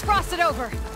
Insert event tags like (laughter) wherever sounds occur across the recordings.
It's it over.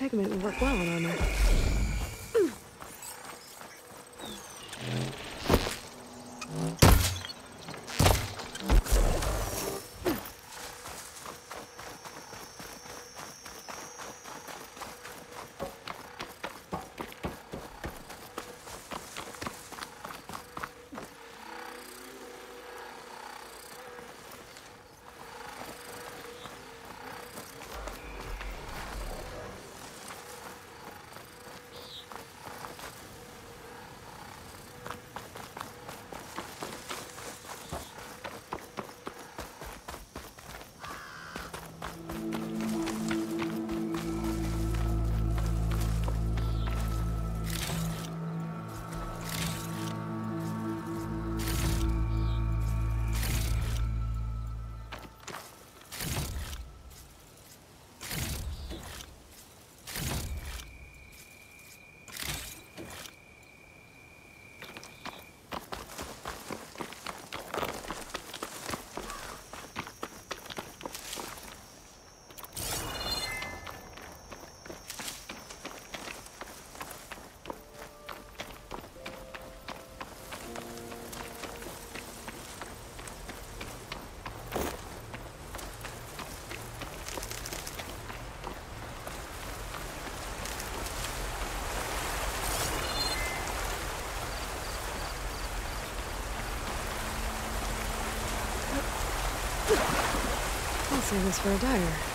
Pigment would work well on armor. Same as for a dyer.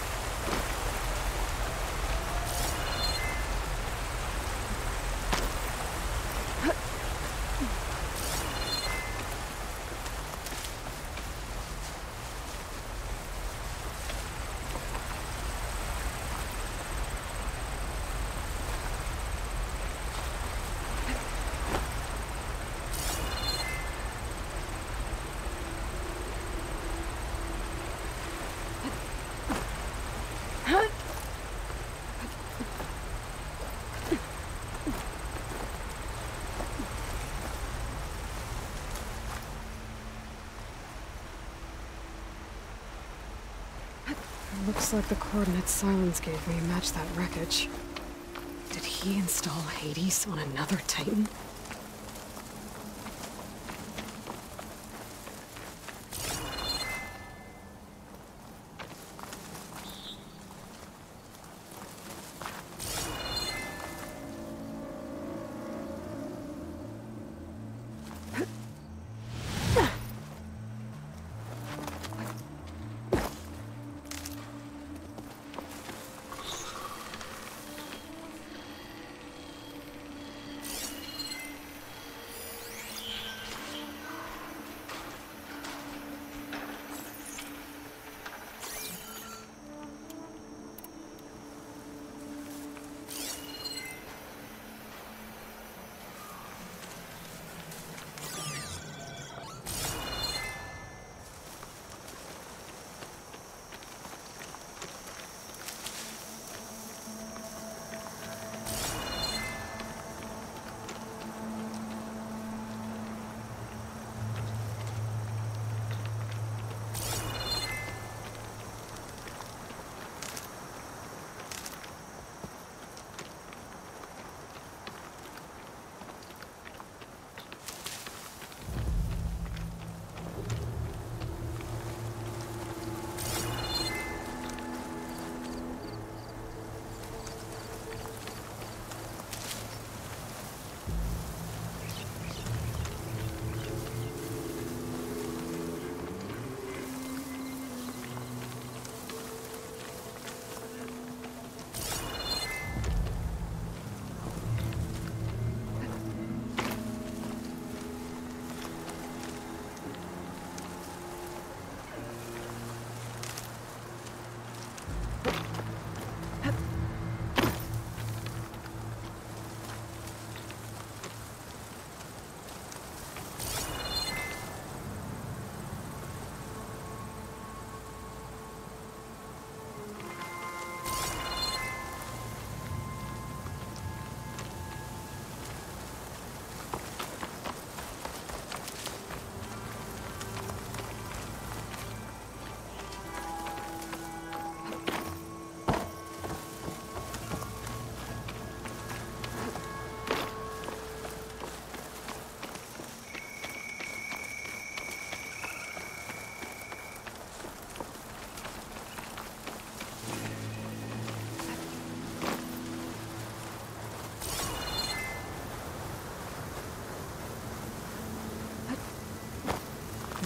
Looks like the coordinates Sylens gave me match that wreckage. Did he install Hades on another Titan?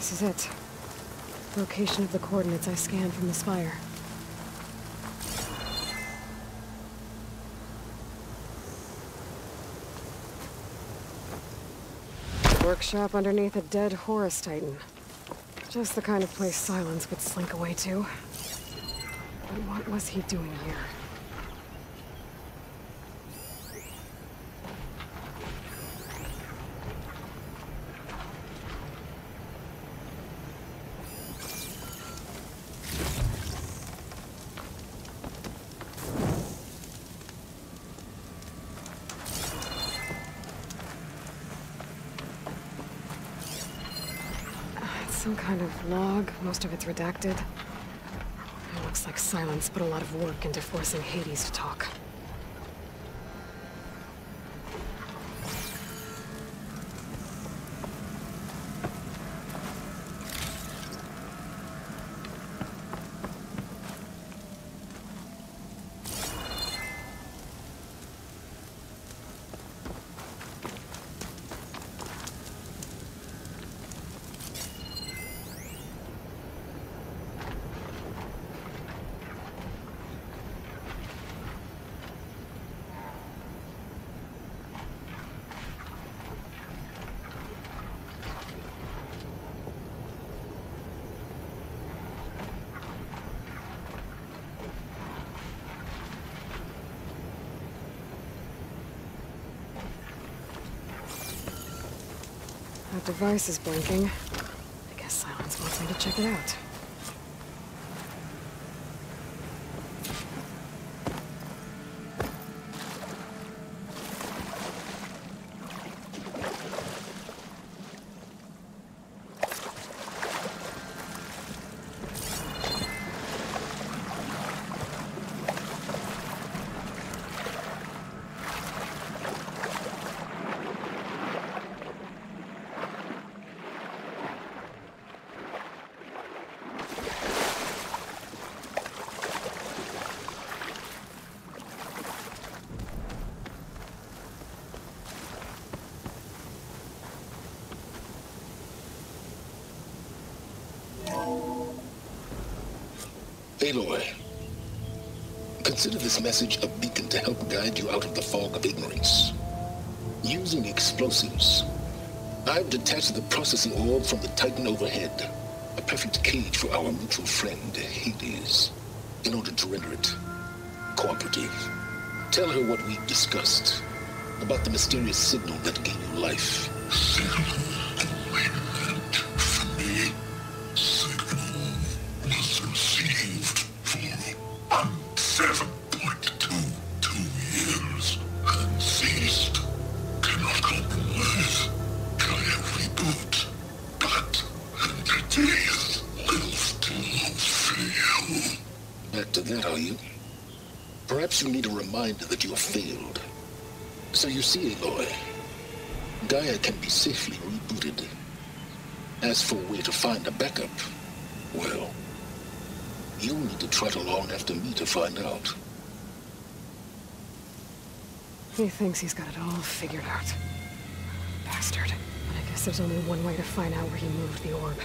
This is it. Location of the coordinates I scanned from the spire. Workshop underneath a dead Horus Titan. Just the kind of place Sylens would slink away to. But what was he doing here? Some kind of log. Most of it's redacted. It looks like Sylens put a lot of work into forcing Hades to talk. Device is blinking. I guess Sylens wants me to check it out. Aloy, consider this message a beacon to help guide you out of the fog of ignorance. Using explosives, I've detached the processing orb from the Titan overhead, a perfect cage for our mutual friend, Hades, in order to render it cooperative. Tell her what we've discussed about the mysterious signal that gave you life. (laughs) reminder that you have failed. So you see, Aloy, Gaia can be safely rebooted. As for where to find a backup, well, you'll need to trot along after me to find out. He thinks he's got it all figured out. Bastard. But I guess there's only one way to find out where he moved the orb.